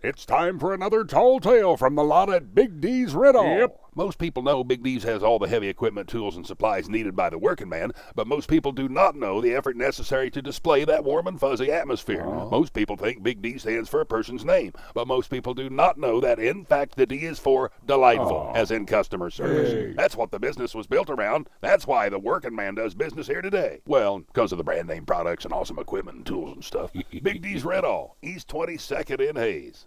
It's time for another tall tale from the lot at Big D's Rent All. Yep. Most people know Big D's has all the heavy equipment, tools, and supplies needed by the working man, but most people do not know the effort necessary to display that warm and fuzzy atmosphere. Most people think Big D stands for a person's name, but most people do not know that, in fact, the D is for delightful, as in customer service. Hey. That's what the business was built around. That's why the working man does business here today. Well, because of the brand name products and awesome equipment and tools and stuff. Big D's Rent All, East 22nd in Hays.